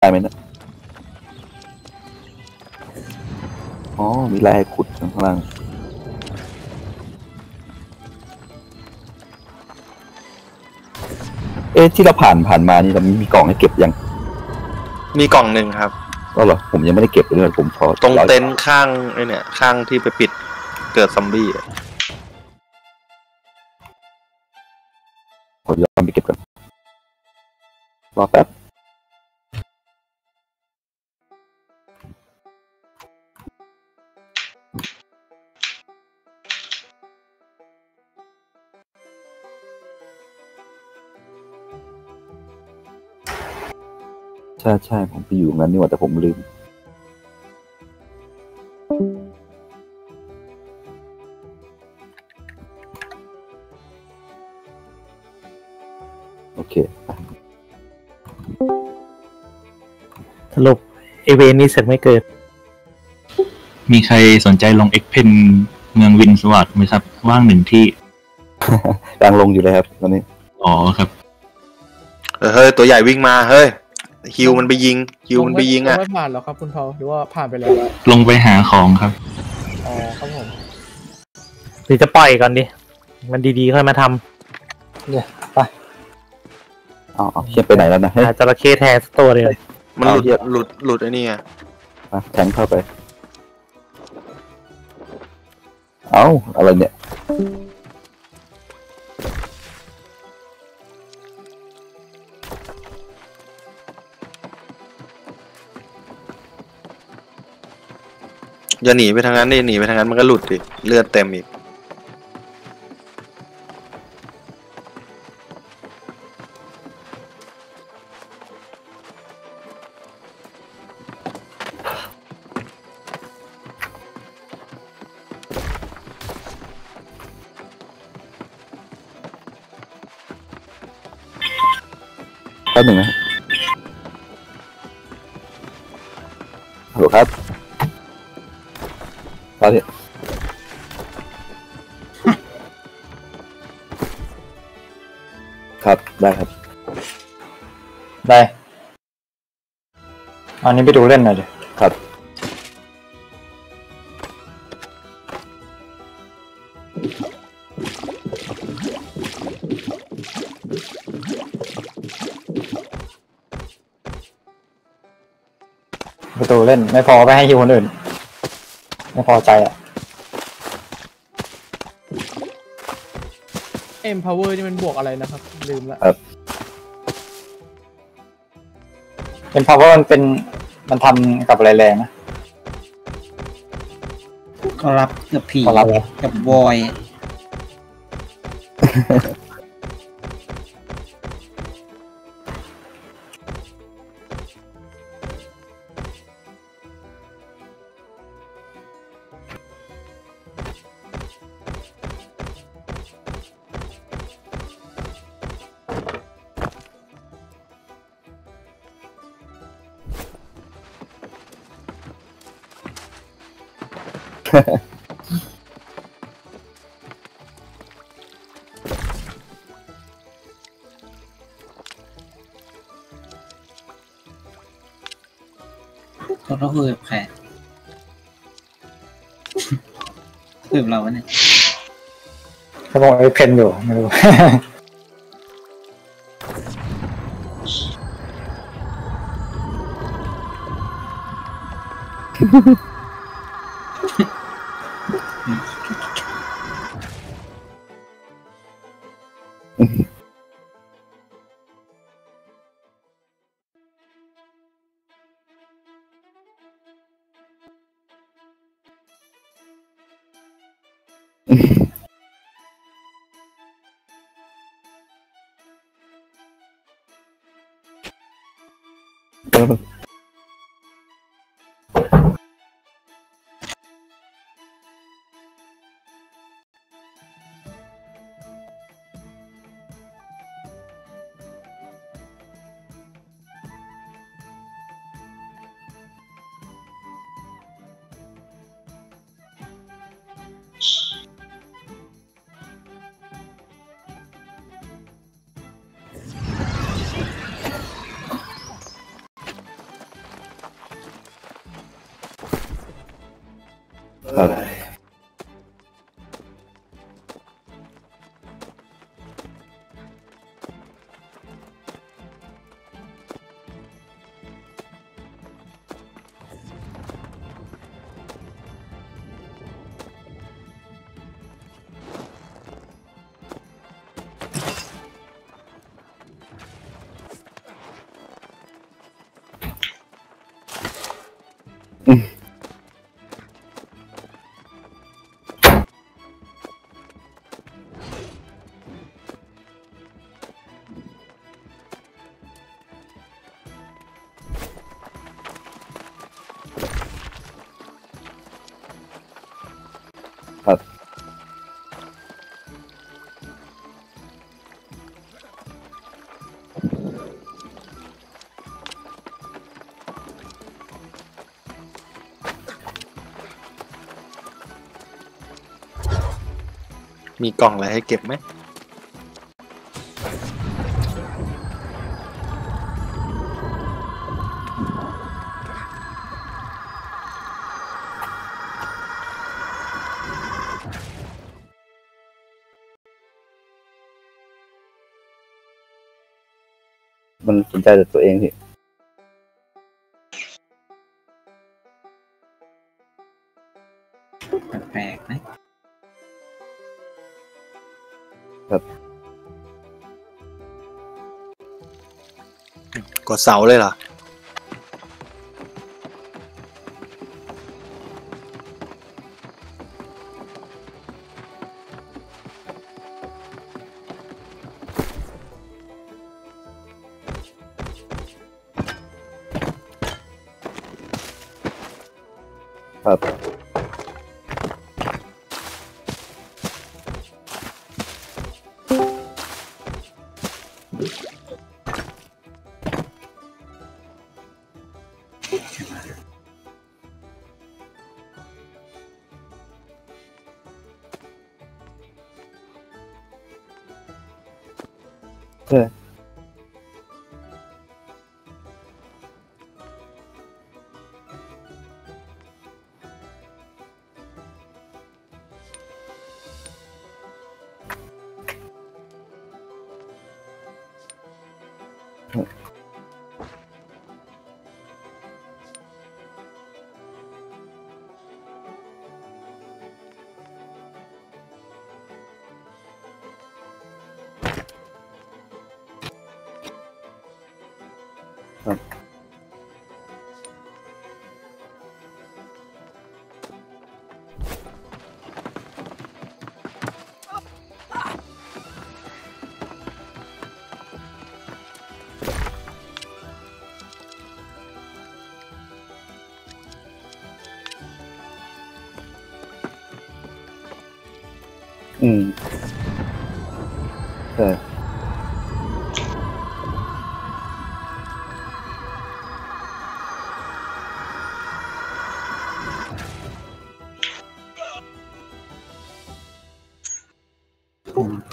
ได้ไหมเนะอ๋อ มีแร่ขุดข้างล่าง เอ๊ะที่เราผ่านผ่านมานี่เรามีกล่องให้เก็บยังมีกล่องหนึ่งครับ ก็เหรอ ผมยังไม่ได้เก็บเลยผมขอตรงเต็นท์ข้างไอ้เนี่ย ข้างที่ไปปิดเกิดซอมบี้อะขอย้อนไปเก็บก่อนรอแป๊บ ช่ใช่ผมไปอยู่ตรงนั้นนี่หว่าแต่ผมลืม โอเค สรุปเอเวนนี้เสร็จไม่เกิด มีใครสนใจลงเอ็กเพนเมืองวินสวัสดไหมครับ ว่างหนึ่งที่ กลางลงอยู่เลยครับตอนนี้ อ๋อครับเออเฮ้ย ตัวใหญ่วิ่งมา เฮ้ย ฮิวมันไปยิงฮิวมันไปยิงอะลไม่ผ่านหรอครับคุณพอหรือว่าผ่านไปแล้วลงไปหาของครับอ๋อครับผมหรือจะปล่อยก่อนดิมันดีๆค่อยมาทอ๋อเชียไปไหนแล้วนะำเฮ้ยหาจระเข้แทนสักตัวเลยมันหลุดเอาเหี้ยหลุดหลุดไอ้นี่ไงมาแทงเข้าไป เอ้าอะไรเนี่ย อย่าหนีไปทางนั้นดิหนีไปทางนั้นมันก็หลุดดิเลือดเต็มอีก อันนี้ไปดูเล่นหน่อยดิครับ ประตูเล่นไม่พอไปให้ฮิวคนอื่น ไม่พอใจอะ เอ็มพาวเวอร์นี่มันบวกอะไรนะครับ ลืมละเป็นพาวเวอร์มันเป็น มันทำกับอะไรแรงนะก็รับกับผีขอรับเหรอกับวอย เขาต้องคุยกับใครคุยกับเราวะเนี่ยเขาบอกไอ้เพนอยู่ไม่รู้ 拜拜。 มีกล่องอะไรให้เก็บไหมมันสนใจแต่ตัวเองพี่ กดเส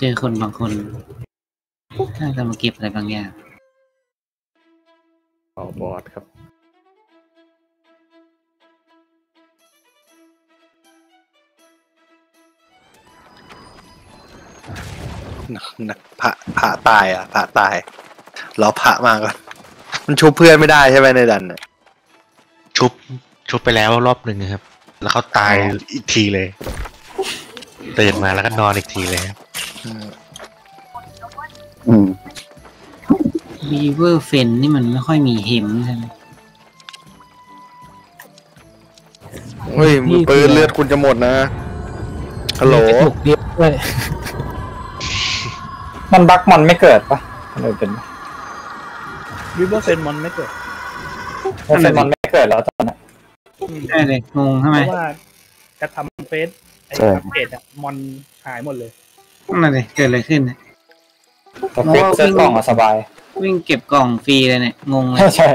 จอคนบางคนน่าจะมาเก็บอะไรบางอย่างเอาบอสครับหนักหนักพระพระตายอะพระตายรอพระมาก่อน มันชุบเพื่อนไม่ได้ใช่ไหมในดันเนี่ยชุบชุบไปแล้วรอบหนึ่งครับ แล้วเขาตายอีกทีเลยตื่นมาแล้วก็นอนอีกทีเลยครับ อืมอืมบีเวอร์เฟนนี่มันไม่ค่อยมีเห็มใช่ไหมเฮ้ยมือปืนเลือดคุณจะหมดนะฮัลโหลถูกเรียบด้วยมันบั๊กมันไม่เกิดปะเลยเป็นวิบเบอร์เซนมอนไม่เกิดเพราะเซนมันไม่เกิดแล้วตอนนั้นใช่เลยงงทำเพไมราะว่าจะทำเฟสไอ้ใช่อัปเดตอะมอนหายหมดเลย นั่นเลยเกิดอะไรขึ้นเนี่ย แต่ฟิกเซอร์กล่องอะสบาย วิ่งเก็บกล่องฟรีเลยเนี่ย งงเลย ใช่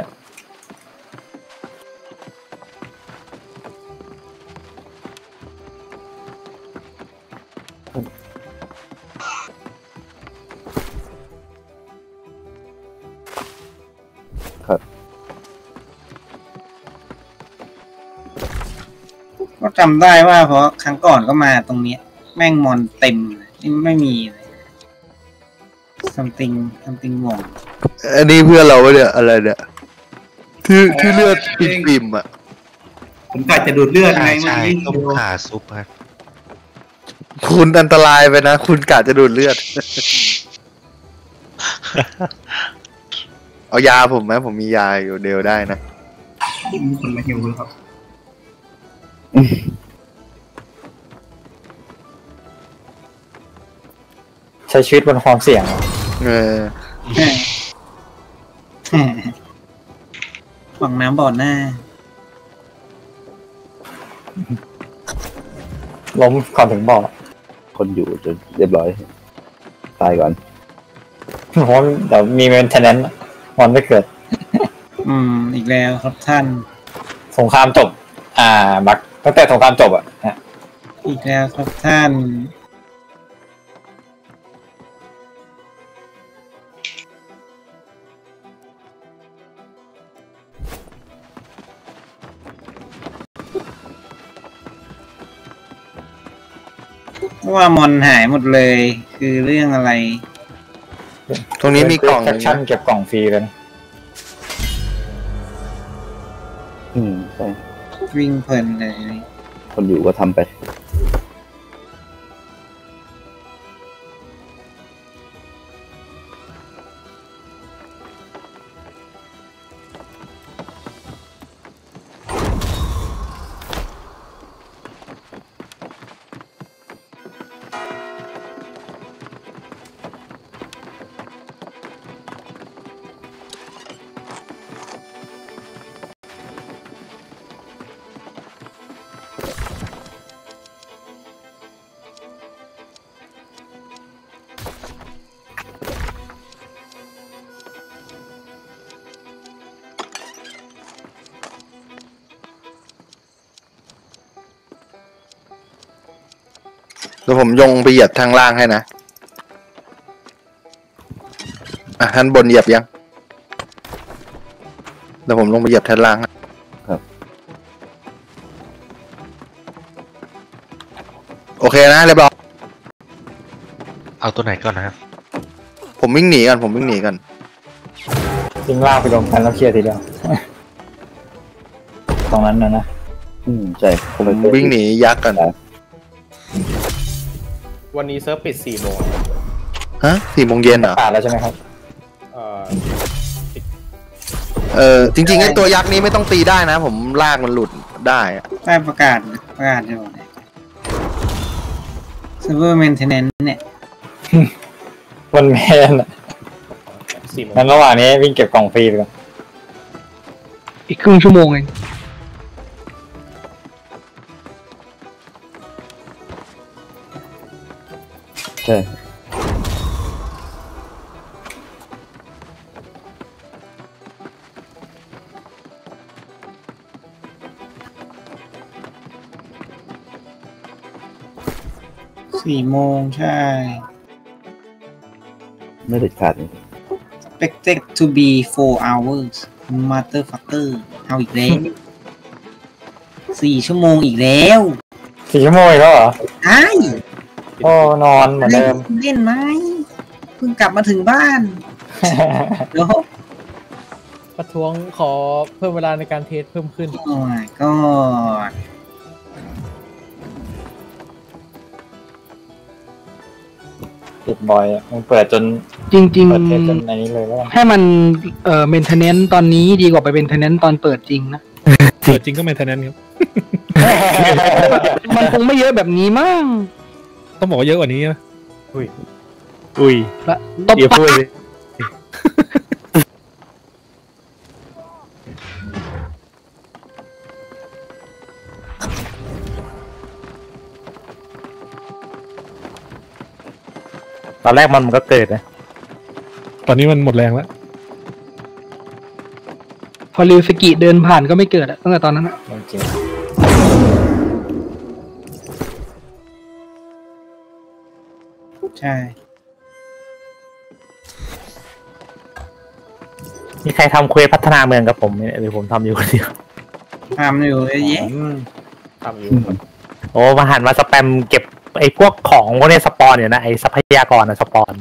คก็จำได้ว่าเพราะครั้งก่อนก็มาตรงเนี้ย แม่งมอนเต็มเลยนี่ ไม่มีเลย something something หม่งอันนี้เพื่อนเราปะเนี่ยอะไรเนี่ยที่ที่เลือดปิ่มๆอะผมกะจะดูดเลือดใช่ไงใช่ไม่ต้มข่าซุปครับคุณอันตรายไปนะ คุณกะจะดูดเลือด เอายาผมไหมผมมียาอยู่เดียวได้นะ มีคนมาหิวครับ ใช้ชีวิตบนความเสี่ยงอะเออหวังน้ำบ่อหน้า ล้มก่อนถึงบ่อคนอยู่จนเรียบร้อย ตายก่อนเพราะเดี๋ยวมีเมนเทนแนนต์มันไม่เกิด อืม อีกแล้วครับท่าน สงครามจบ อ่า บักตั้งแต่สงครามจบอะนะอีกแล้วครับท่าน ว่ามอนหายหมดเลย คือเรื่องอะไร ตรงนี้มีกล่องหแคนึ่ปงชั่นนะเก็บกล่องฟรีเลยนะอืมใช่วิ่งเพลินเลยคนอยู่ก็ทำไป ดี๋ยวผมยงไปเหยียบทางล่างให้นะอะท่านบนเหยียบยังเดี๋ยวผมลงไปเหยียบท่านล่างให้ครับโอเคนะเรียบร้อยเอาตัวไหนก่อนนะครับผมวิ่งหนีกันผมวิ่งหนีกันทิ้งล่างไปรวมกันแล้วเคลียร์ทีเดียวตรงนั้นนะนะ อืมใช่ผมวิ่งหนียักษ์กัน วันนี้เซิร์ฟปิดสี่โมงฮะสี่โมงเย็นเหรอป่าดแล้วใช่ไหมครับ เอ่อเออจริงๆไอ้ตัวยักษ์นี้ไม่ต้องตีได้นะ ผมลากมันหลุดได้อะได้ประกาศประกาศอยู่เนี่ย server maintenance เนี่ย มันแมนอะสี่โมงงั้นระหว่างนี้วิ่งเก็บกล่องฟรีไปก่อนอีกครึ่งชั่วโมงเอง ใช่สี่โมงใช่ ไม่เด็ดขาดเลย expected to be four hours motherfucker เอาอีกแล้วสี่ชั่วโมงอีกแล้ว สี่ชั่วโมงอีกแล้วเหรอ ใช่ โอ้นอนเหมือนเดิมเล่นไหมเพิ่งกลับมาถึงบ้านเดี๋ยวประท้วงขอเพิ่มเวลาในการเทสเพิ่มขึ้น โอ้ my god ปิดบ่อยอะมันเปิดจนจริงเปิดเทปจนในนี้เลยแล้วกันๆให้มันเอ่อเมนเทนเนนตอนนี้ดีกว่าไปเป็นเทนเนนตอนเปิดจริงนะเปิดจริงก็ไม่ทันนั้นครับ มันคงไม่เยอะแบบนี้มั้ง ต้องบอกว่าเยอะกว่านี้นะอุ้ยละตบเดี๋ยวปาพูดกเลยตอนแรกมันมันก็เกิดนะ ตอนนี้มันหมดแรงแล้ว พอริวสกิเดินผ่านก็ไม่เกิดอะตั้งแต่ตอนนั้นอะ จริง ใช่ มีใครทำ quest พัฒนาเมืองกับผมไหมเนี่ยหรือผมทำอยู่คนเดียวทำอยู่เยอะแยะอืมทำอยู่ครับโอ้มาหันมาสแปมเก็บไอ้พวกของพวกเนี้ยสปอนอยู่นะไอ้ทรัพยากรอะสปอน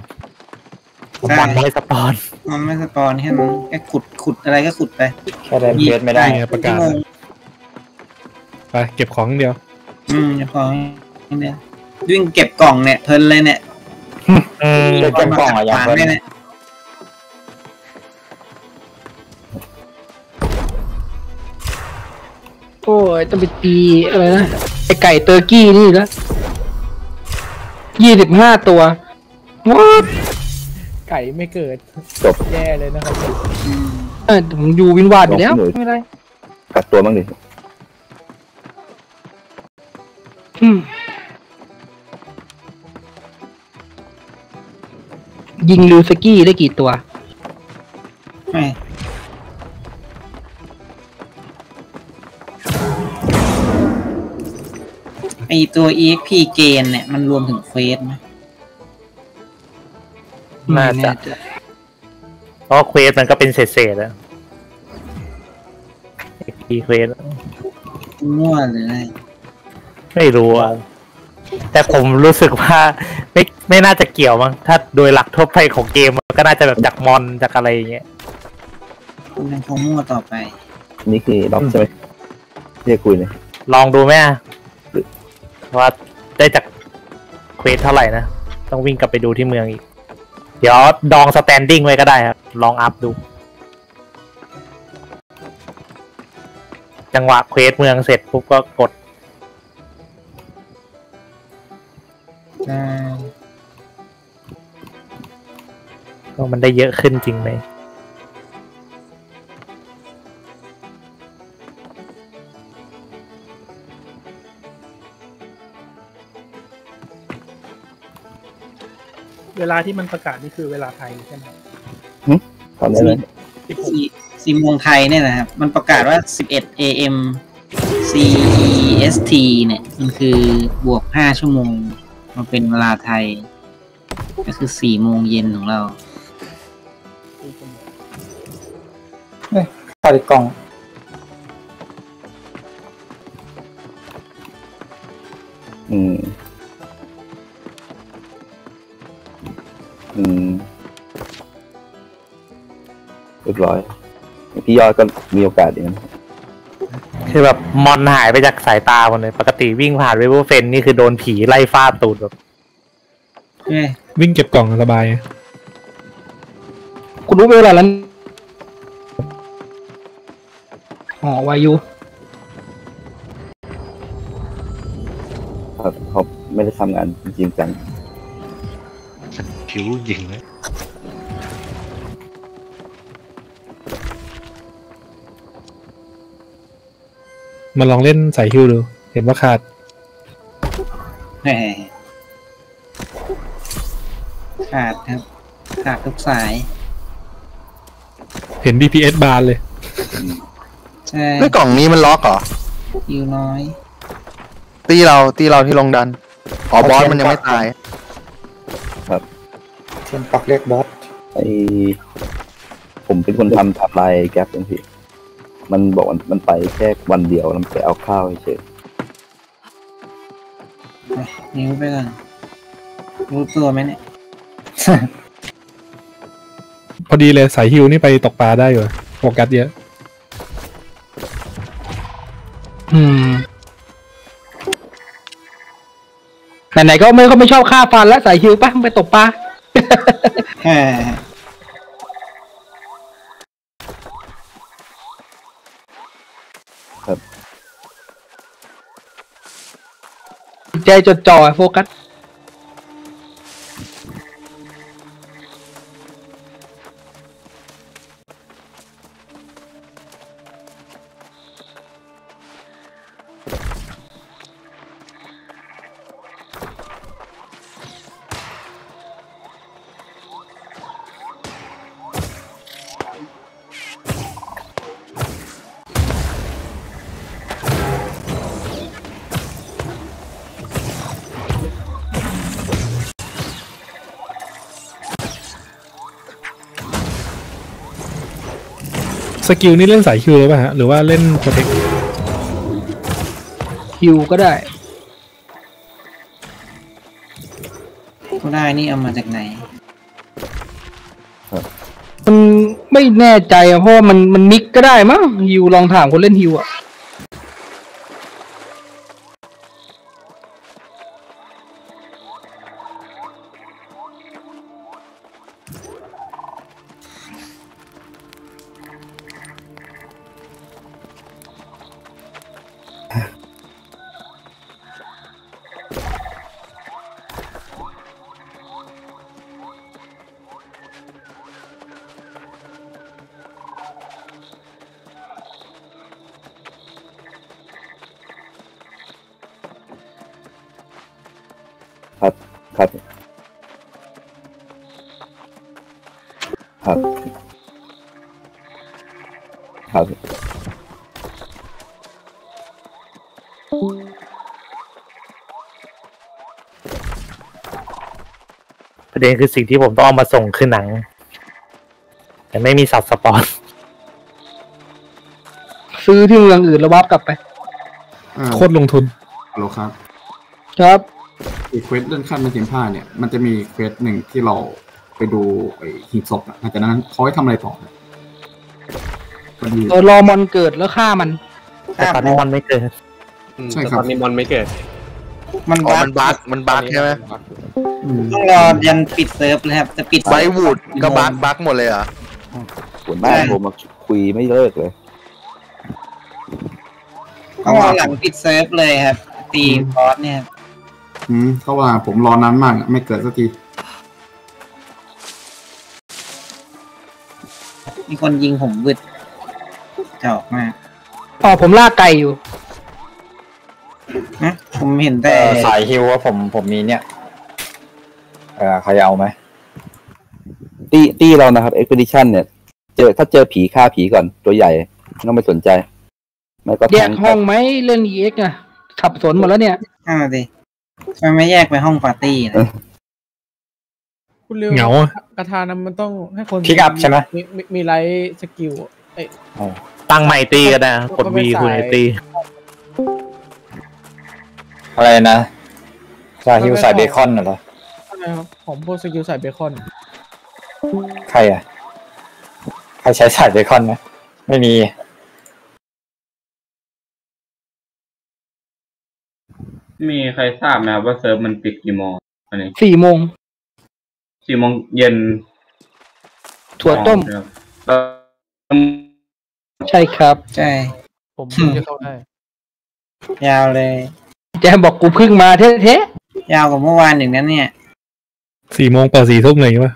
มอนไม่ได้สปอน มันไม่สปอนแค่นั้นแค่ขุดขุดอะไรก็ขุดไปแค่ได้เพชรไม่ได้นี่ไงประกาศไปเก็บของอย่างเดียว อืมจะพอเนี่ยวิ่งเก็บกล่องเนี่ยเพลินเลยเนี่ย อืมเก็บกล่องอะอย่างเพิ่นนี่ยโอ้ยต้องไปตีอะไรนะไอไก่เตอร์กี้นี่แล้วยี่สิบห้าตัวว้าไก่ไม่เกิดจบแย่เลยนะครับเออผมอยู่วินวาดอยู่แล้วบอกพี่หนุ่ยไม่เป็นไรกัดตัวบ้างดิอืม ยิงลูสกี้ได้กี่ตัวไม่ไอตัว EXP gain เนี่ย มันรวมถึง quest ไหมน่าจะเพราะ quest มันก็เป็นเศษๆอะอี quest มั่วหรืออะไรไม่รู้อะ แต่ผมรู้สึกว่าไม่ไม่น่าจะเกี่ยวมั้งถ้าโดยหลักทั่วไปของเกมมันก็น่าจะแบบจากมอนจากอะไรอย่างเงี้ยคุณยังคงมั่วต่อไป นี่คือล็อกใช่ไหมเรียกคุยเลยลองดูไหมอะว่าได้จาก quest เท่าไหร่นะ ต้องวิ่งกลับไปดูที่เมืองอีก เดี๋ยวดอง standing ไว้ก็ได้ครับ ลองอัพดู จังหวะ quest เมืองเสร็จปุ๊บก็กด ใช่ว่ามันได้เยอะขึ้นจริงไหมเวลาที่มันประกาศนี่คือเวลาไทยใช่ไหมตอนนี้เลยสี่สี่โมงไทยเนี่ยนะครับ มันประกาศว่า 11 AM CEST เนี่ย มันคือบวก 5 ชั่วโมง มาเป็นเวลาไทย ก็คือ4โมงเย็นของเราขออีกกล่อง อืม อืมเรียบร้อย พี่ยอดก็มีโอกาสอย่างนั้น คือแบบมอนหายไปจากสายตาหมดเลย ปกติวิ่งผ่านเวเวอร์เฟนนี่คือโดนผีไล่ฟาดตูดแบบเอ้ยวิ่งเก็บกล่องสบายคุณรู้เวลาแล้วอ๋อวายุเขาเขาไม่ได้ทำงานจริงจังผิวยิงเลย มาลองเล่นสายฮิวดู เห็นว่าขาดแหมขาดครับ ขาดทุกสาย เห็น DPS บานเลย ใช่ด้วยกล่องนี้มันล็อกเหรอยิวน้อย ตีเราตีเราที่ลงดันอ๋อบอสมันยังไม่ตาย เช่นปักเรียกบอสไอผมเป็นคนทำทำลายแก๊ปเองพี่ มันบอกว่ามันไปแค่วันเดียวแล้วมันไปเอาข้าวเฉยนิ้วไปก่อนรู้ตัวไหมเนี่ย พอดีเลยสายฮิวนี่ไปตกปลาได้อยู่โฟกัสเยอะ อืมไหนๆก็ไม่ก็ไม่ชอบฆ่าฟันแล้วสายฮิวปะไปตกปลา แหม ใจจด ส skill นี่เล่นสาย heal เลยป่ะฮะ หรือว่าเล่น protect heal ก็ได้ก็ได้นี่เอามาจากไหน มันไม่แน่ใจอะเพราะว่ามันมันมิกก็ได้มั้งฮิวลองถามคนเล่นฮิวอะ ประเด็นคือสิ่งที่ผมต้องเอามาส่งคือหนัง แต่ไม่มีสับสปอนซื้อที่เมืองอื่นแล้ววาร์ปกลับไปโคตรลงทุน ฮัลโหลครับครับอีก quest เลื่อนขั้นเป็นเกมผ้าเนี่ย มันจะมี quest หนึ่งที่เราไปดูไอ้หีบศพอะหลังจากนั้นเขาให้ทำอะไรต่อนะพอดีเออรอมอนเกิดแล้วฆ่ามัน แต่ตอนนี้มันไม่เกิดใช่ครับ ตอนนี้มอนไม่เกิด มันอ๋อบั๊มันบั๊กมันบั๊กใช่ไหมอืม ต้องรอยันปิดเซิร์ฟเลยครับจะปิดไบวูดก็บั๊กบั๊กหมดเลยเหรอหัวหน้าโทรมาคุยไม่เลิกเลย ต้องรอหลังปิดเซิร์ฟเลยครับ ตีบอสเนี่ยอืมเขาว่าผมรอนานมากอะไม่เกิดสักที มีคนยิงผมวึดเจาะมากอ๋อผมล่าไก่อยู่นะผมเห็นแต่แต่สายฮิวว่าผมผมมีเนี่ย เออใครจะเอาไหมตี้ตี้เรานะครับ expedition เนี่ย เจอถ้าเจอผีฆ่าผีก่อนตัวใหญ่ไม่ต้องไปสนใจไม่ก็แยแทกงห้องไหมเล่น EX อะสับสนหมดแล้วเนี่ยอ้าวดิทำไมไม่แยกไปห้องปาร์ตี้นะคุณเร็วเหงาอะกระทานั้นมันต้องให้คนพิกอัพใช่ไหมมีมีมีไลท์สกิลเอ้ยตั้งใหม่ตีก็ได้นะกดก็วีไม่คุณสายตีอะไรนะสาย heal สาย beacon น่ะเหรอ ใช่ไหมครับของพวก skill ใส่ beacon ใครอะ ใครใช้สาย beacon ไหมไม่มี มีใครทราบไหมครับว่าเซิร์ฟมันปิดกี่โมงอันนี้สี่โมงสี่โมงเย็นถั่วต้ม ครับแล้วใช่ครับ ใช่ผมเพิ่งจะเข้าได้ ยาวเลย แจมบอกกูเพึ่งมาเท่ยาวกว่าเมื่อวานหนึ่งนั้นเนี่ย สี่โมงเปิดสี่ทุ่มเลยปะ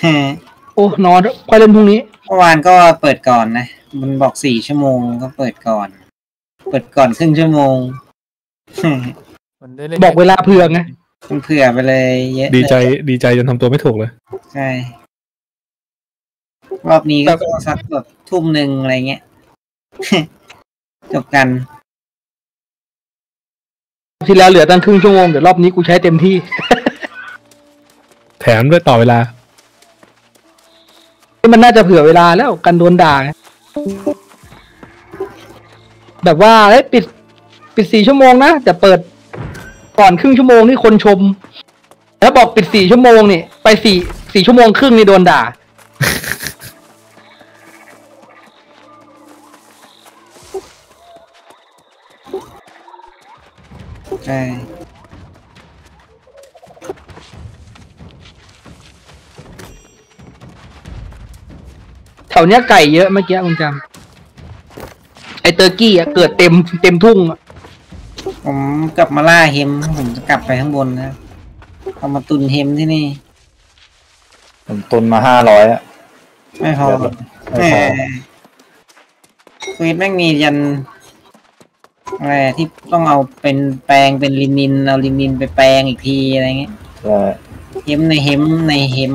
ๆโอ้นอนค่อยเล่นพรุ่งนี้เมื่อวานก็เปิดก่อนนะ มันบอกสี่ชั่วโมงก็เปิดก่อน เปิดก่อนครึ่งชั่วโมงมันได้เล่นบอกเวลาเผื่อไงมันเผื่อไปเลยเยอะเลยดีใจดีใจจนทำตัวไม่ถูกเลย ใช่ รอบนี้ก็สักแบบทุ่มหนึ่งอะไรเงี้ยจบกัน ที่แล้วเหลือตั้งครึ่งชั่วโมงเดี๋ยวรอบนี้กูใช้เต็มที่ แถมด้วยต่อเวลานี่มันน่าจะเผื่อเวลาแล้วกันโดนด่าไงแบบว่าเอ้ยปิด ปิดสี่ชั่วโมงนะแต่เปิดก่อนครึ่งชั่วโมงนี่คนชม แล้วบอกปิดสี่ชั่วโมงนี่ไปสี่สี่ชั่วโมงครึ่งนี่โดนด่า ใช่ แถวเนี้ยไก่เยอะเมื่อกี้คุณจำไอเตอร์กี้อะเกิดเต็มเต็มทุ่งอะผมกลับมาล่าเฮมผมจะกลับไปข้างบนนะครับเอามาตุนเฮมที่นี่ ผมตุนมาห้าร้อยอะไม่พอไม่พอควีดแม่งมียันอะไรที่ต้องเอาเป็นแปลงเป็นลินินเอาลินินไปแปลงอีกทีอะไรเงี้ยใช่เฮมในเฮมในเฮม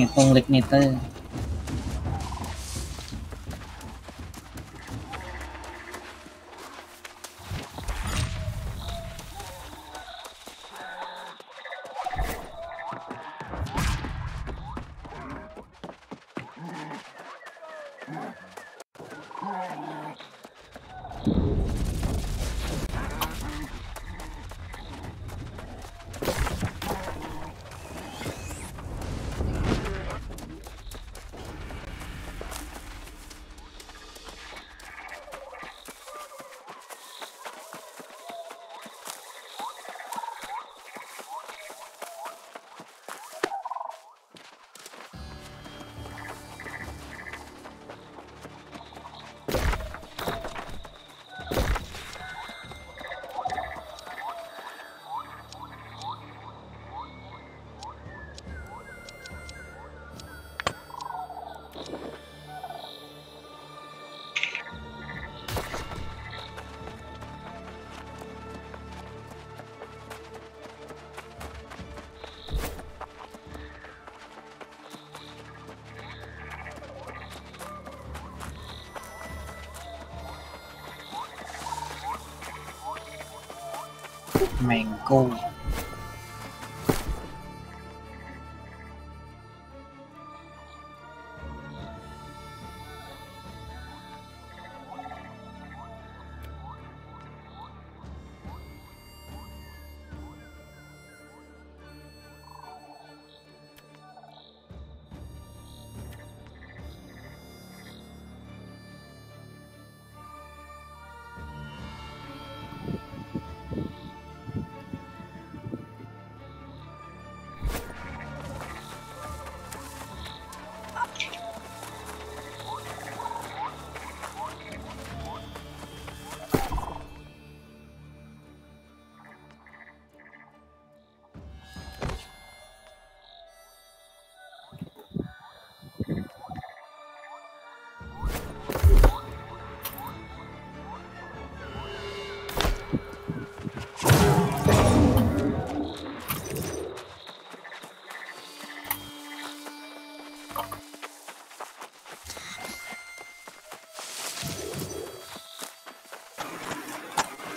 ngitung lignite ก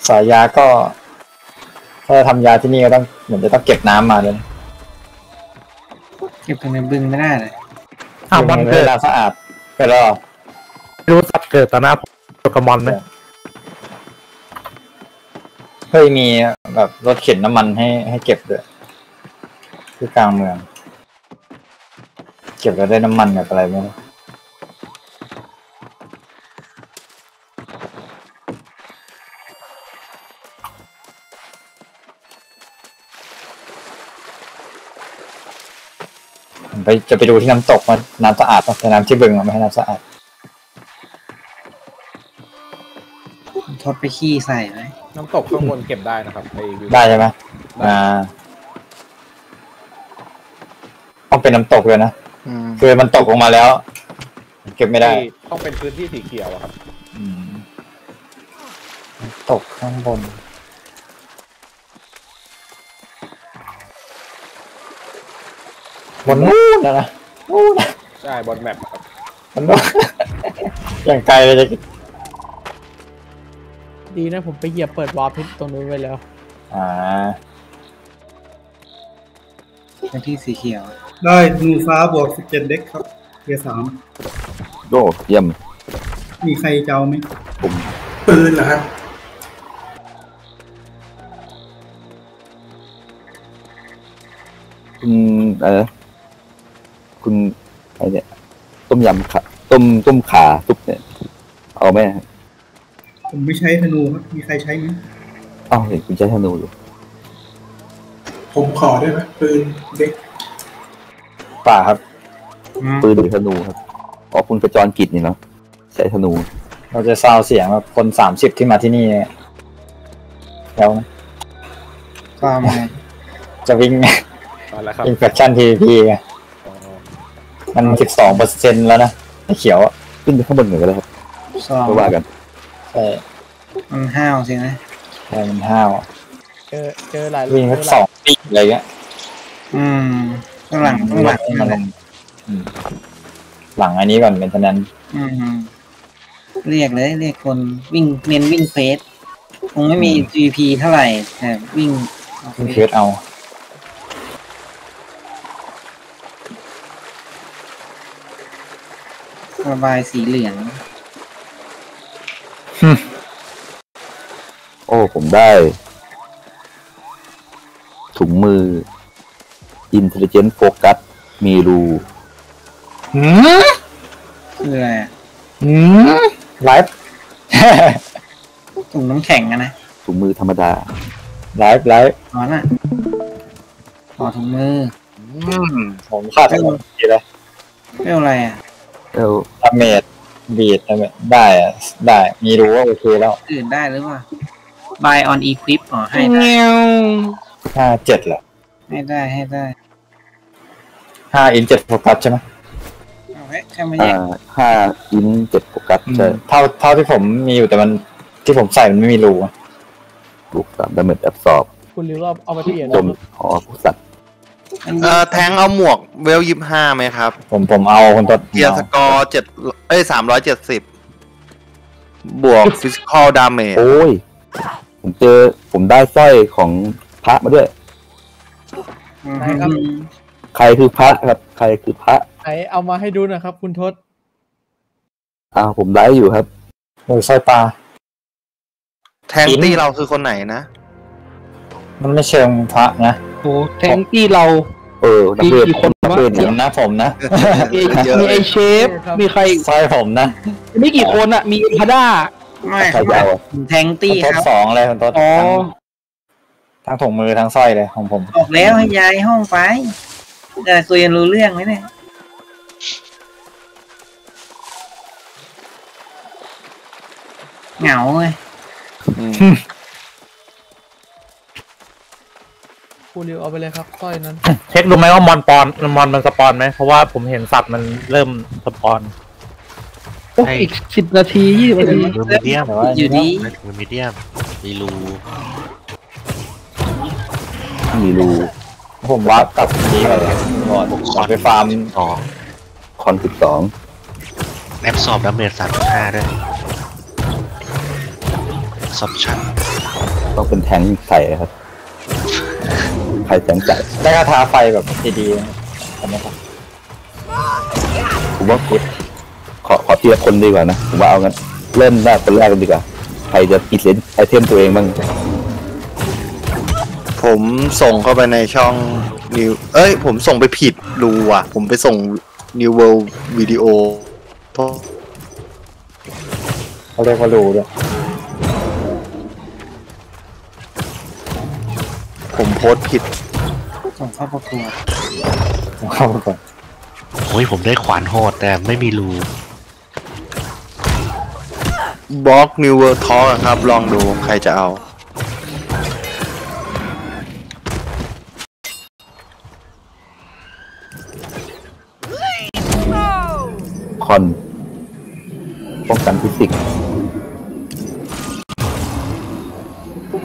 สายยาก็ ถ้าจะทำยาที่นี่ก็ต้องเหมือนจะต้องเก็บน้ำมาเลยเก็บตรงในบึงไม่ได้เลยอ้าวบอลเวเกิดลาสะอาดเกิดแล้วเหรอรู้สัตว์เกิดต่อหน้าโปเกมอนไหมเฮ้ยมีแบบรถเข็นน้ำมันให้ให้เก็บด้วยที่กลางเมือง เก็บแล้วได้น้ำมันกับอะไรไม่รู้ ไปจะไปดูที่น้ำตกมันน้ำสะอาดป่ะแต่น้ำที่บึงอะไม่ให้น้ำสะอาดทดไปขี้ใส่ไหมน้ำตกข้างบนเก็บได้นะครับไอ้วิวได้ใช่ไหมอ่าต้องเป็นน้ำตกเลยนะคือมันตกลงมาแล้ว เก็บไม่ได้ ที่ต้องเป็นพื้นที่สีเขียวอะครับ อืมตกข้างบน บนนู้นนะนะนู้นนะใช่บนแมปอะครับบนนู้นอย่างไกลเลยจะดีนะผมไปเหยียบเปิดวาร์ปที่ตรงนู้นไว้แล้ว อ่าพื้นที่สีเขียว ได้นูฟ้าบวกสิบเจ็ดเด็กครับเกียร์สามโอ้เยี่ยม มีใครจะเอาไหมผมปืนเหรอครับคุณเออ คุณอะไรเนี่ยต้มยำขาต้มต้มขาซุปเนี่ย เอาไหมผมไม่ใช้ธนูครับ มีใครใช้ไหมอ้าวเห็นคุณใช้ธนูอยู่ผมขอได้ไหมปืนเด็กป่าครับ ปืนหรือธนูครับอ๋อคุณกระจรกิจนี่เนาะใช้ธนู เราจะซาวเสียงแบบคนสามสิบที่มาที่นี่แล้วนะก็มาจะวิ่งมาแล้วครับอินเฟคชั่นทีพีไงอ๋อ มันสิบสองเปอร์เซ็นแล้วนะไอ้เขียวอะขึ้นไปข้างบนหน่อยก็ได้ครับสองไม่ว่ากันใช่มันห้าวสินะใช่มันห้าวอะเจอเจอหลายวิ่งสักเจสหอลายงปีอะไรเงี้ยอืมข้างหลังข้างหลังมันั่นนแหละอืมหลังอันนี้ก่อนเป็นทนั้นอืมเรียกเลยเรียกคนวิ่งเน้นวิ่งเฟสคงไม่มี GP เท่าไหร่แต่วิ่งเอาเฟคุณสเฟสเอา ระบายสีเหลืองอ้ผมได้ ถุงมือ Intelligent Focus มีรูหืมคืออะไรอะหืมไลฟ์ ถุงน้ำแข็งอะนะถุงมือธรรมดา ไลฟ์ไลฟ์อ๋อน่ะขอถุงมือ ผมขาดไปหมดทีเลยไม่เอาอะไรอะ แล้วดาเมจบีดดาเมจได้อะได้ มีรู้ว่าโอเคแล้วอื่นได้หรือเปล่า buy on equip อ๋อให้ได้เงี้ยวห้าเจ็ดเหรอให้ได้ให้ได้ห้าอินเจ็ดโฟกัสใช่ไหมเอาไว้แค่มาแยห้ากห้าอินเจ็ดโฟกัสใช่เท่าเท่าที่ผมมีอยู่แต่มันที่ผมใส่มันไม่มีรูอะลูกสามดาเมจแอบสอบคุณริวก็เอาไปเปลี่ยนจมหอผู้สัตว์ เอ่อแทงเอาหมวกเวลยิบห้าไหมครับผมผมเอาคนตัวเกียร์สกอร์เจ็ดเอ้ยสามร้อยเจ็ดสิบบวกฟิสิกอลดาเมจโอ้ย ผมเจอผมได้สร้อยของพระมาด้วย ไหนครับใครคือพระครับ ใครคือพระไหนเอามาให้ดูหนะครับ คุณทศอ้าวผมได้อยู่ครับโอ้ยสร้อยปลาแทงตีเราคือคนไหนนะ มันไม่เชิงพระนะ โอ้แทงที่เรา เออนักมีเวทกี่คนนักวะเวทผเนี่ยมนะผมนะมีมีไอเชฟ มีใครสร้อยผมนะมีกี่คนอะมีพาด้าไม่ใครจะเอาอะแทงตี้คนครับสองเลยคนตัวอ๋อทั้งถุงมือทั้งสร้อยเลยของผมบอกแล้วให้ย้ายห้องไปแต่คุยกันรู้เรื่องไหมเนี่ยเหงาเลย คุณ ริวเอาไปเลยครับสร้อยนั้น เช็คดูไหมว่า mon spawn mon มัน spawn ไหมเพราะว่าผมเห็นสัตว์มันเริ่ม spawnโอ้อีกสิบนาทียี่สิบนาทีมือ medium แต่ว่าอยู่ดีมือ medium มีรูมีรูผม warp กลับทีก่อนเลยก่อนก่อนไปฟาร์มสอง con สิบสอง absorb damage สามห้าด้วย absorptionต้องเป็นแทงใส่ครับ ใครแทงใส่ได้คาถาไฟแบบดีๆนะทำไหมครับผมว่าขอขอทีละคนดีกว่านะผมว่าเอางั้นเริ่มแรกคนแรกกันดีกว่าใครจะกินเลนไอเทมตัวเองบ้างผมส่งเข้าไปในช่องนิวเอ้ย ผมส่งไปผิดรูอะ ผมไปส่ง New World Video โทษเขาเรียกว่ารูด้วย ผมโพสต์ผิดส่งเข้าประกวดผมเข้าไปก่อนโอ้ยผมได้ขวานโหดแต่ไม่มีรูบล็อก New World Talk อะครับ ลองดูใครจะเอา con ป้องกันฟิสิกส์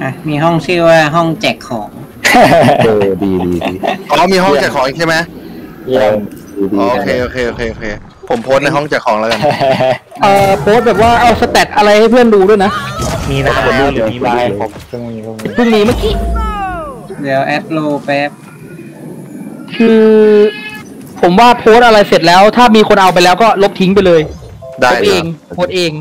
อะ มีห้องชื่อว่าห้องแจกของ เออดีดีดีอ๋อมีห้องแจกของอีกใช่ไหมเยี่ยมดีดีอ๋อโอเคโอเคโอเคโอเค ผมโพสต์ในห้องแจกของแล้วกัน เอ่อโพสต์แบบว่าเอา stat อะไรให้เพื่อนดูด้วยนะมีนะคนนี้เดี๋นี้ยวเหลือมีที่มาได้ให้ครบเพิ่งมีเพิ่งมีเพิ่งมีเมื่อกี้เดี๋ยวแอดโลแป๊บคือ ผมว่าโพสต์อะไรเสร็จแล้ว ถ้ามีคนเอาไปแล้วก็ลบทิ้งไปเลยได้ลบเลเอยงโพสต์เอง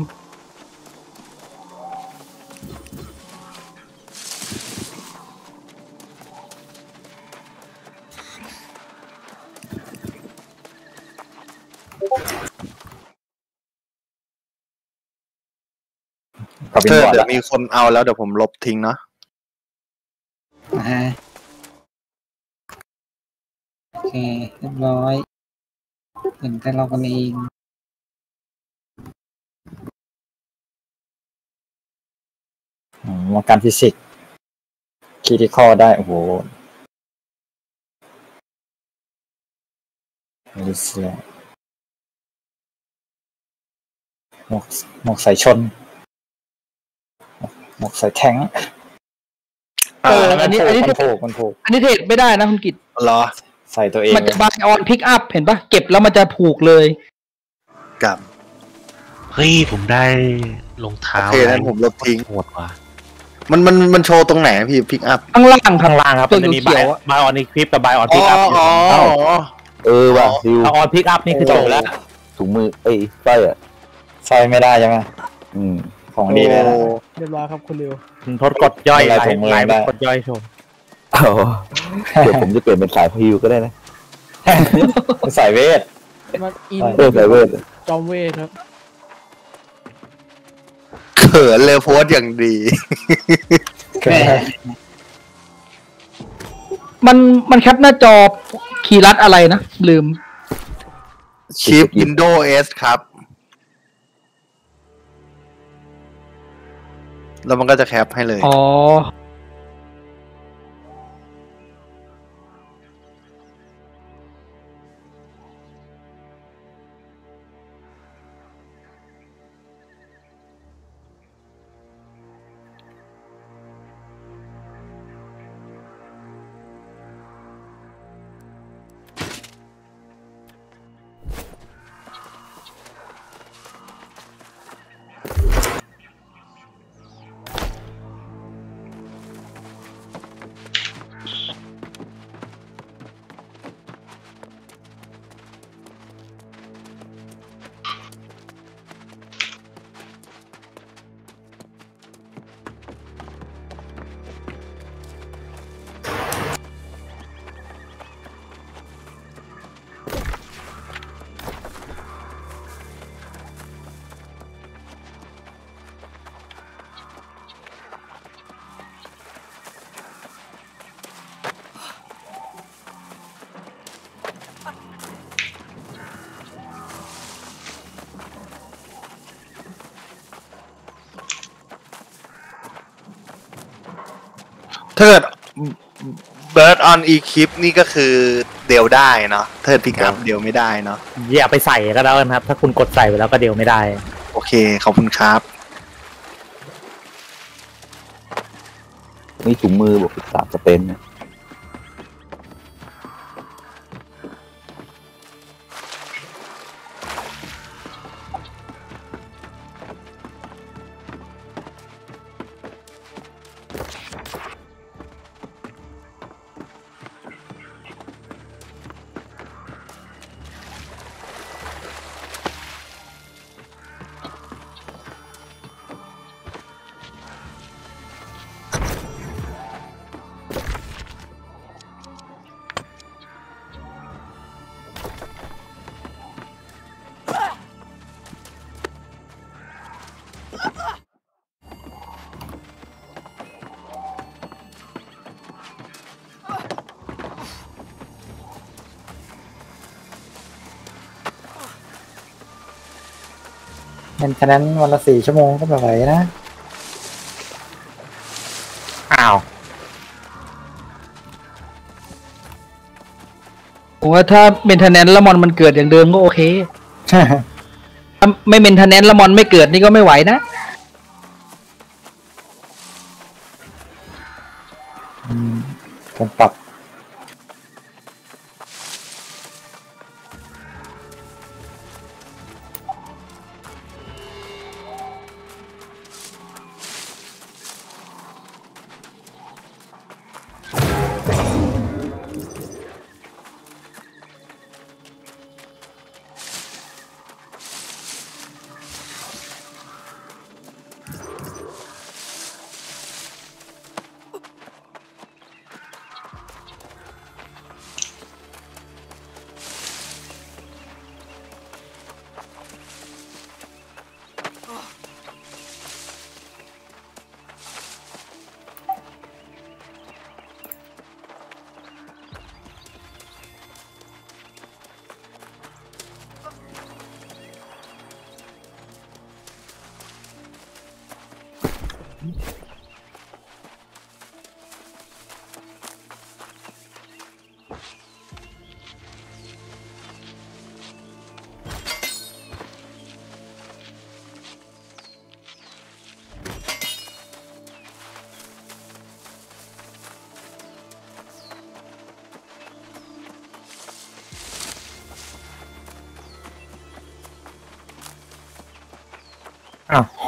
กับวินเธอบอร์ดเดี๋ยละวมีคนเอาแล้วเดี๋ยวผมลบทิ้งเนาะนะฮะโอเคเรียบร้อยเห็นแต่เรากันเองอืมมาการฟิสิกส์คีติคอได้ โอ้โหดูเสียหมวกหมวกใส่ชน หมวกใส่แทงเอออันนี้อันนี้มันถูกมันถูกอันนี้ trade ไม่ได้นะคุณกิตเหรอ ใส่ตัวเอง มันจะ bind on pickup เห็นปะเก็บแล้วมันจะผูกเลยกับเฮ้ยผมได้รองเท้าโอเคนั้นผมลบทิ้งโหดว่ะมันมันมันโชว์ตรงไหนพี่พิกอัพข้างล่างข้างล่างครับตัวมันจะมีเขีบายยวๆอะ bind on equip กับ bind on pickup อ๋ออ๋อเออว่ะซิวถ้า on pickup นี่คือจบแล้วถุงมือเอ้ยสร้อยอะใส่ไม่ได้ใช่ไหมอืม ขของดีเลยนะโอ้เรียบร้อยครับคุณริวคุณทดกดย่อยอะไรไลถุงฟ์มือไลฟ์ได้กดย่อยชมอ๋อเดี๋ยวผมจะเปลี่ยนเป็นสายฮิวก็ได้นะสายเวทมันอินเออสายเวทจอมเวทครับเขินเลยโพสต์อย่างดี มันมันแคปหน้าจอคีย์ลัดอะไรนะ ลืมชิป Windows S ครับ แล้วมันก็จะแคปให้เลย อ๋อ ถ้าเกิด Bird on Equip นี่ก็คือเดยวได้เนาะถ้าเกิดพิกอัพเดยวไม่ได้เนาะอย่าไปใส่ก็แล้วกันครับ ถ้าคุณกดใส่ไปแล้วก็เดียวไม่ได้ โอเค ขอบคุณครับนี่ถุงมือบวกสิบสามสเปนนะเป็น ฉะนั้นวันละสี่ชั่วโมงก็ไม่ไหวนะ อ้าวผมว่าถ้าเมนเทนแนนละมอนมันเกิดอย่างเดิมก็โอเค ถ้าไม่เมนเทนแนนละมอนไม่เกิดนี่ก็ไม่ไหวนะ ผมปรับ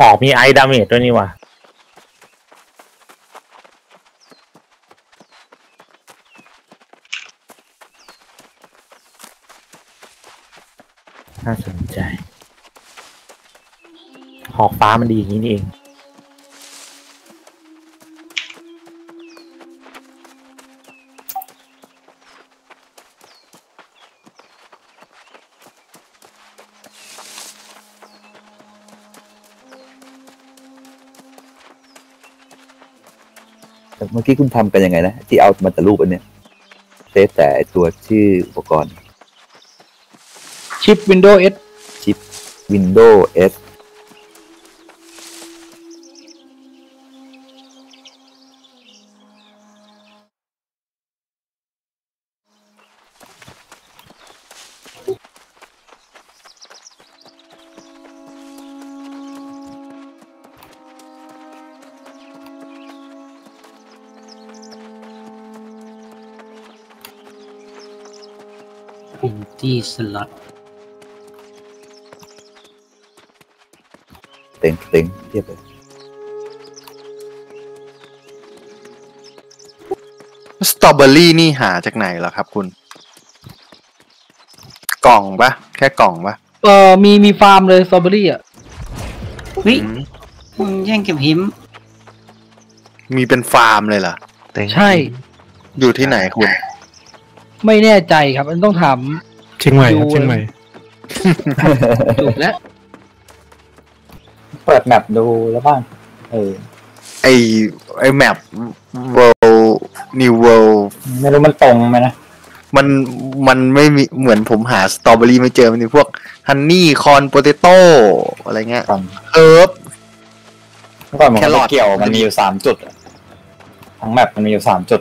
อ้าวหอกมี ice damage ด้วยนี่ว่ะน่าสนใจ หอกฟ้ามันดีอย่างนี้นี่เอง เมื่อกี้คุณทำกันยังไงนะ ที่เอามันจะรูปอันเนี้ยเซฟแต่ไอ้ตัวชื่ออุปกรณ์ชิป Windows S ชิป Windows S นดี้สล็อตเต็งเต็งเทียบเลยสตรอเบอรี่นี่หาจากไหนเหรอครับคุณ กล่องปะแค่กล่องปะเอ่อมีมีฟาร์มเลยสตรอเบอรี่อะเฮ้ยมึงแย่งเก็บหิม มีเป็นฟาร์มเลยเหรอใช่ อยู่ที่ไหนคุณ ไม่แน่ใจครับมันต้องถาม เชียงใหม่ครับเชียงใหม่จบแล้วเปิดแมปดูแล้วบ้างเออไอไอแมป world new world ไม่รู้มันตรงไหมนะมันมันไม่มีเหมือนผมหาสตรอเบอรี่ไม่เจอ มันมีพวกฮันนี่คอนโปเตโต้อะไรเงี้ยครับเอิร์ฟเมื่อก่อนมันแครอทไม่เกี่ยวมันมีอยู่สามจุดอะทั้งแมปมันมีอยู่สามจุด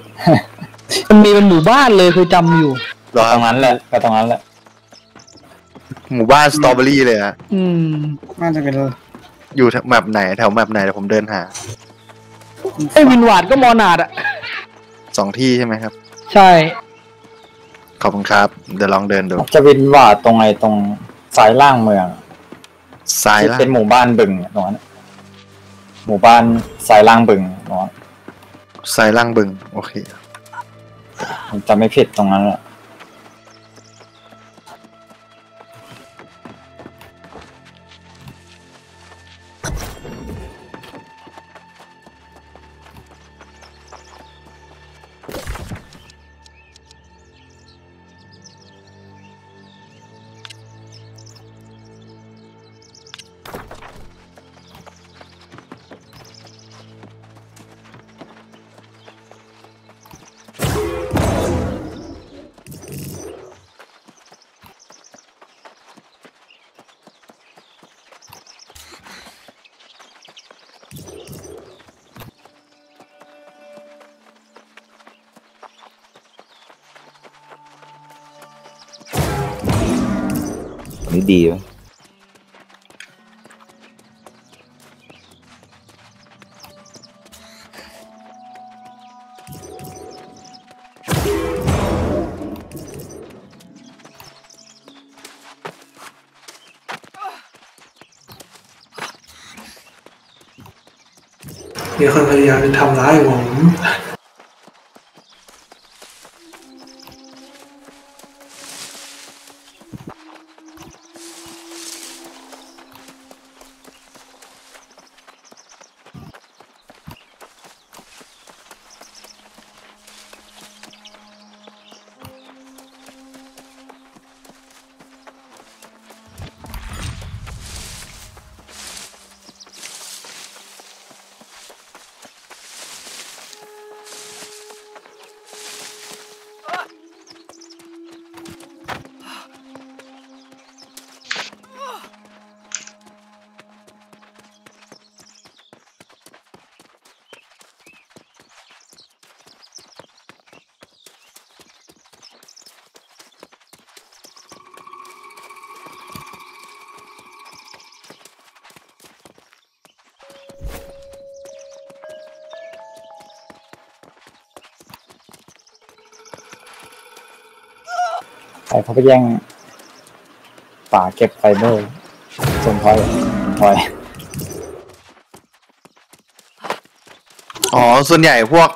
มันมีเป็นหมู่บ้านเลยคือจำอยู่เหรอตรงนั้นแหละก็ตรงนั้นแหละ หมู่บ้านสตรอเบอรี่เลยอะอืม น่าจะเป็นอยู่แถวแมปไหนแถวแมปไหนเดี๋ยวผมเดินหาไอ้วินวาดก็มอนาดอะ สองที่ใช่ไหมครับ ใช่ ขอบคุณครับ เดี๋ยวลองเดินดูจะวินว่าตรงไอ้ตรงสายล่างเมืองซ้ายที่ล่างเป็นหมู่บ้านบึงอะตรงนั้นอะหมู่บ้านสายล่างบึงตรงนั้นซ้ายล่างบึง โอเค ผมจะไม่ผิดตรงนั้นแหละ ดีมีคนพยายามจะทำร้ายผม เขาไปแย่งป่าเก็บไฟเบอร์ส่วนพลอยพลอย อ๋อ ส่วนใหญ่พวก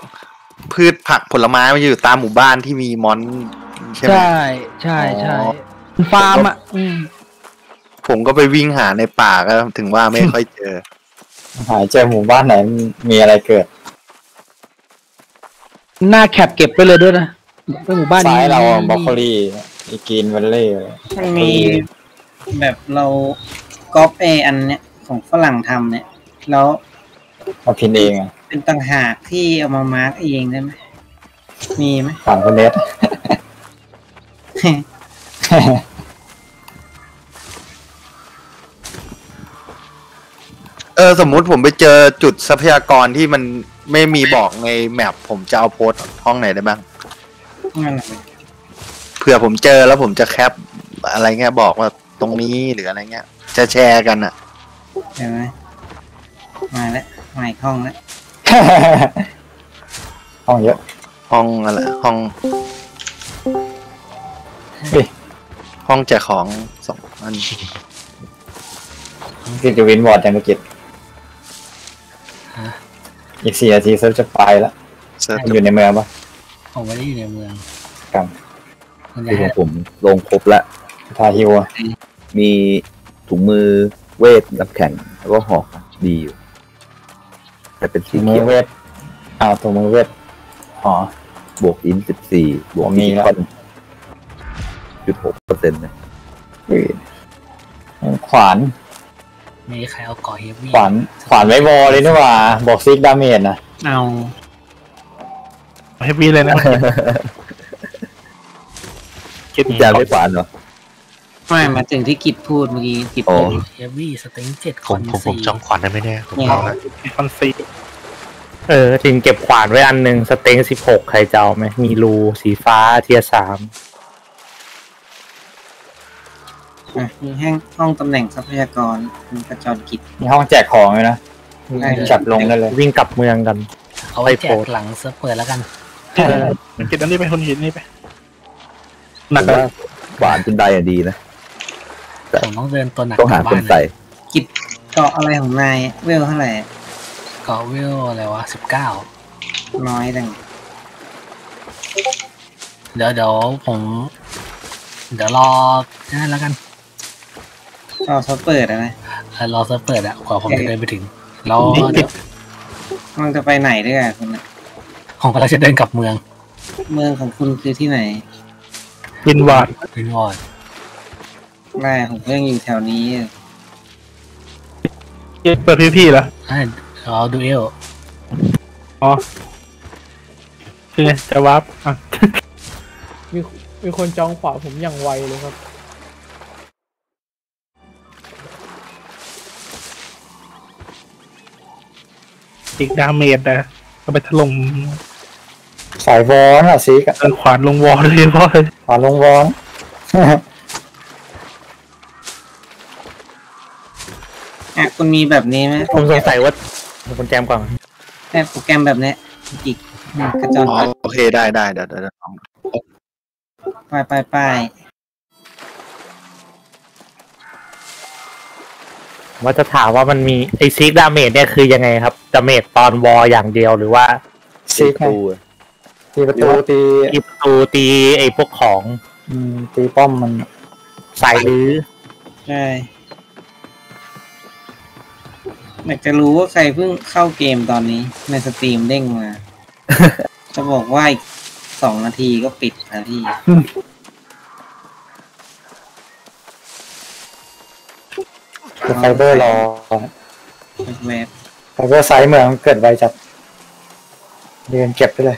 พืชผักผลไม้มันจะอยู่ตามหมู่บ้านที่มีมอนใช่ไหม ใช่ใช่ใช่อ๋อมันฟาร์มอะอืมผมก็ไปวิ่งหาในป่าก็ถึงว่าไม่ค่อยเจอ หาเจอหมู่บ้านไหนมีอะไรเกิด หน้าแคปเก็บไปเลยด้วยนะเป็นหมู่บ้านนี้ซ้ายเราบรอกโคลี อีกรีนวันเล่มันมีแบบเราก๊อปเออันเนี้ยของฝรั่งทำเนี่ย แล้วมาพินเองอะเป็นต่างหากที่เอามามาร์กเองได้ไหมมีไหมฝั่งคุณเนสเออ สมมุติผมไปเจอจุดทรัพยากรที่มันไม่มีบอกในแมปผมจะเอาโพสต์ห้องไหนได้บ้าง นั่นแหละ เผื่อผมเจอแล้วผมจะแคปอะไรเงี้ยบอกว่าตรงนี้หรืออะไรเงี้ย จะแชร์กันอะเห็นไหมมาแล้วมาอีกห้องแล้วห้องเยอะห้องอะไรห้องเฮ้ยห้องแจกของสองอันที่จะวินวอร์ดยังไม่กิจอีกสี่นาทีเซิร์ฟจะไปแล้วเซิร์ฟอยู่ในเมืองปะผมไม่ได้อยู่ในเมืองครับ มันคือของจะผมลงครบละทาฮิวอะมีถุงมือเวทน้ำแข็งแล้วก็หอกดีอยู่ แต่เป็นสีถุงมืเขีอยวเวทอ้าวถุงมือเวทอ๋อบวกอินสิบสี่บวกมีแล้วจุดหกเปอร์เซ็นต์นะอุ้ยขวาน มีใครเอาเกาะเฮฟวี่ขวาน ขวานไว้วอลเลยนี่หว่า บอกซิกดาเมจนะเอาเฮฟวี่เลยนะ คิดจะไม่ขวานเหรอไม่มาถึงที่กิจพูดเมื่อกี้กิจอ๋อพูดเฮฟวี่สเต็งเจ็ดผคมนผมผมสี่จองขวัญได้ไหมเนี่ยผมเนี่ยเอาละคอนซีเออทิงเก็บขวานไว้อันหนึ่งสเต็งสิบหกใครจะเอาไหมมีรูสีฟ้าเทียสามอะมีแห้งห้องตำแหน่งทรัพยากรมีกระจรกิจ มีห้องแจกของเลยนะได้เลย จับลงได้เลย วิ่งกลับเมืองกัน เอาไว้แจกหลังเซิร์ฟเปิดแล้วกันเก็บอันนี้ไปคนหินนี่ไป หนักว่าขวานจินไดอะดีนะผมต้องเดินตัวหนักต้องหากลับคนบ้านใส่กิจเกาะอะไรของนายเวลเท่าไหร่เกราะ level อะไรวะสิบเก้าน้อยดังเดี๋ยวเดี๋ยวผม เดี๋ยวรอนั่นแล้วกันก็เขาเปิดอะนะเออรอเซิร์ฟเปิดอะกว่าผมจะเดินไปถึงแล้วเดี๋ยวมันจะไปไหนด้วยอะคุณน่ะผมกำลังจะเดินกลับเมือง เมืองของคุณคือที่ไหน Windsward Windsward แม่ผมก็ยังอยู่แถวนี้อยู่เปิดพี่ๆเหรออะรอดูเอลอ๋อคือไงจะวาร์ปอะมีมีคนจองขวาผมอย่างไวเลยครับ อีกดาเมจนะก็ไปถล่ม สายวอนอะซิกอะเออขวานลงวอลเลยเพราะขวานลงวอนอะคุณมีแบบนี้ไหมผมสงสัยว่าคุณแจมก่อนเนี่ยโปรแกรมแบบเนี้ยอีกเนี่ยกระจรอ๋อโอเคได้ได้เดี๋ยวเดี๋ยวเดี๋ยวป้ายป้ายป้ายว่าจะถามว่ามันมีไอ siege damage เนี่ยคือยังไงครับ damage ตอน war อย่างเดียวหรือว่า siege ไง ตู้อะตีประตูตีตีประตูตีไอพวกของ อืม ตีป้อมมันสายลื้อใช่อยากจะรู้ว่าใครเพิ่งเข้าเกมตอนนี้ ในสตรีมเด้งมา จะบอกว่าอีกสองนาทีก็ปิดนะพี่ ไฟเบอร์รอเว็บไฟเบอร์ไซส์เมืองเกิดไวจัดเรียนเก็บไปเลย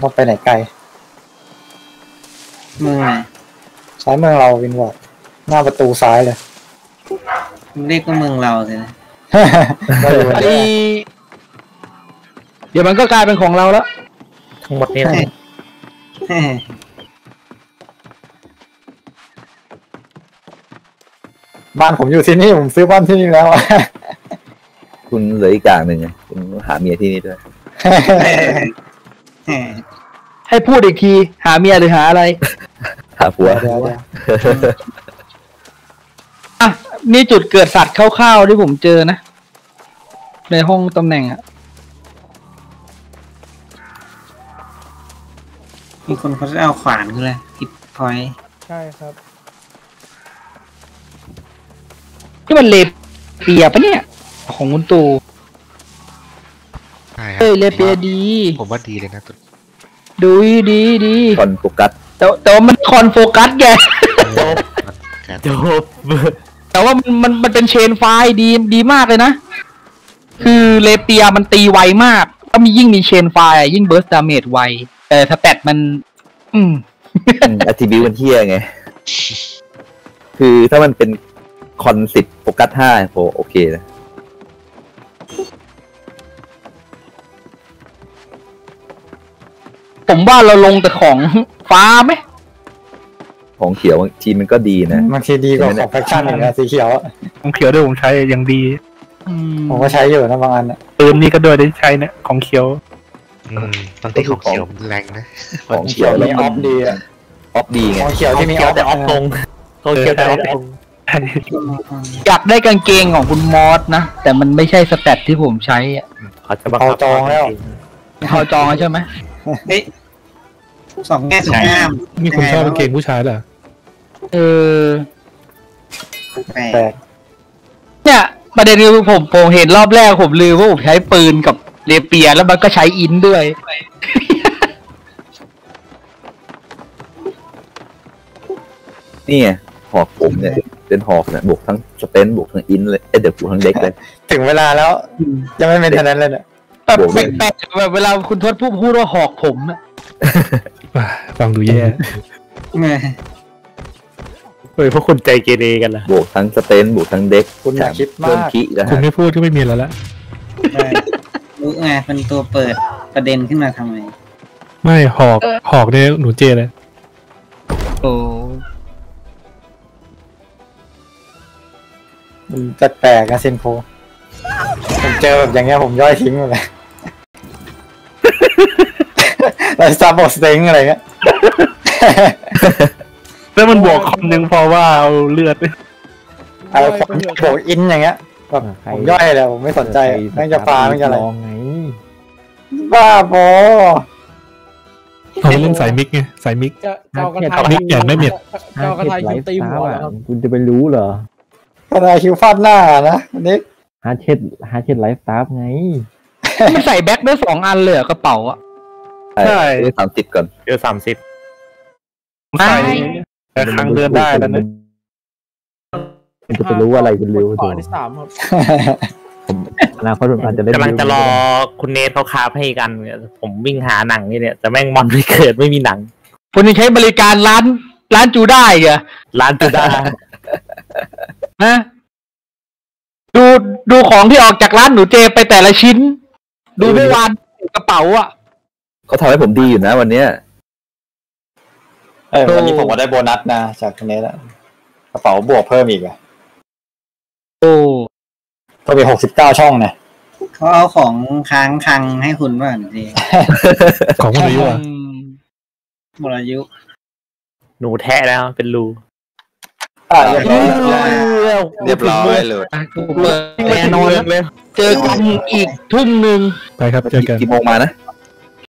ต้องไปไหนไกล เมืองไหนซ้ายเมืองเราวินวอร์ดหน้าประตูซ้ายเลยเรียกว่าเมืองเราสินะก็อยู่ไอเนี่ยเดี๋ยวมันก็กลายเป็นของเราแล้ว ทั้งหมดนี้นะบ้านผมอยู่ที่นี่ ผมซื้อบ้านที่นี่แล้วอะคุณเหลืออีกอย่างหนึ่งไงคุณหาเมียที่นี่ด้วย ให้พูดอีกที หาเมียหรือหาอะไร หาผัวเดี๋ยวเดี๋ยวอะนี่จุดเกิดสัตว์คร่าวๆที่ผมเจอนะ ในห้องตำแหน่งอะมีคนเขาจะเอาขวานคืออะไรฮิตพอยต์ใช่ครับที่มัน rapier ปะเนี่ย ของคุณตู่ใช่ครับเฮ้ย rapier ดีผมว่าดีเลยนะตุ๊ดดูดีดี con focus แต่แต่ว่ามัน con focus แกครับจบแต่ว่ามันมันมันเป็น chain fire ดีดีมากเลยนะ คือ rapier มันตีไวมากถ้ามียิ่งมี chain fire อะยิ่ง burst damage ไว แต่ stat มัน อืมattribute มันเหี้ยไง คือถ้ามันเป็น con สิบโฟกัสห้าโหโอเคนะ ผมว่าเราลงแต่ของฟ้าไหมของเขียวบางทีมันก็ดีนะบางทีดีกว่าของ faction อีกนะสีเขียวอะของเขียวด้วยผมใช้ยังดีผมก็ใช้อยู่นะบางอันอะปืนนี่ก็ด้วยได้ใช้เนี่ยของเขียว อืมบางทีของเขียวมันแรงนะ ของเขียวมีออฟดีอะออฟดีไงของเขียวที่มีออฟแต่ออฟตรงของเขียวแต่ออฟตรงอยากได้กางเกงของคุณมอสนะ แต่มันไม่ใช่สแตทที่ผมใช้อะเขาจะบังเขาคับจองแล้วเขาจองแล้วใช่ไหม เฮ้ยสองแง่สองงามมีคนชอบกางเกงผู้ชายเหรอเออแปลกแปลกเนี่ยประเด็นคือผมผมเห็นรอบแรกผมลืมว่าผมใช้ปืนกับเลเปียแล้วมันก็ใช้อินด้วยนี่ไงหอกผมเนี่ยเป็นหอกเนี่ยบวกทั้งสเตนบวกทั้งอินเลยเอ้ยเดี๋ยวบวกทั้งเด็กเลย ถึงเวลาแล้ว ยังไม่เป็นเท่านั้นเลยเนี่ย แบบบวกเลยแปลกๆแบบเวลาคุณทวดพูดพูดว่าหอกผมอะว้าฟังดูแย่แม่เฮ้ยพวกคุณใจเกเรกันละบวกทั้งสเตนบวกทั้งเด็กคุณอย่าคิดมาก เพิ่มคินะคุณฮะไม่พูดก็ไม่มีแล้วละแม่รู้ไงเป็นตัวเปิดประเด็นขึ้นมาทำไม ไม่หอกหอกเนี่ยหนูเจเลยโอ้มันแปลกๆนะเซนโค ผมเจอแบบอย่างเงี้ยผมย่อยทิ้งหมดเลยแล้วซับบอสเต็งอะไรเงี้ยแล้วมันบวกคนหนึ่งเพราะว่าเอาเลือดเอาผมโบกอินอย่างเงี้ยแบบผมย่อยเลยผมไม่สนใจแม่งจะปลาแม่งจะอะไรบ้าบอเอาเล่นสายมิกไงสายมิกจะจะเอากระเอาทายมิกอย่างไม่เม็ดจะเอากระทายคิวตีหัวเหรอครับคุณจะไปรู้เหรอทนายคิวฟาดหน้านะวันนี้ ฮาร์ดเชดฮาร์ดเชดไลฟ์สตาฟไง มันใส่แบ็คได้สองอันเลยเหรอกระเป๋าอะใช่สามสิบก่อนเดือนสามสิบใส่แต่ครั้งเดือนได้แล้วนะคุณจะไปรู้อะไรคุณริวขถูอกที่สามครับอนาคตผมอาจจะเล่นกำลังจะรอคุณเนทเขาคาบให้กันเนี่ยผมวิ่งหาหนังนี่เนี่ยแต่แม่งมอนไม่เกิดไม่มีหนังคุณยังใช้บริการร้าน ร้านจูได้เหรอร้านจูด้านะ ดูดูของที่ออกจากร้านหนูเจไปแต่ละชิ้น ดูเมื่อวานกระเป๋าอะเขาทำให้ผมดีอยู่นะวันเนี้ยเออวันนี้ผมก็ได้โบนัสนะจากคนนี้แหละกระเป๋าบวกเพิ่มอีกอะโอ้ก็มีหกสิบเก้าช่องเนี่ยเขาเอาของค้างคังให้คุณว่าหนูดีของมันอายุอะหมดอายุ หนูแท้แล้วเป็นรูอ่า เรียบร้อยเรียบร้อยเลยเปิดแน่นอนแล้วเจอกันอีกทุ่มหนึ่งไปครับเจอกันกี่โมงมานะ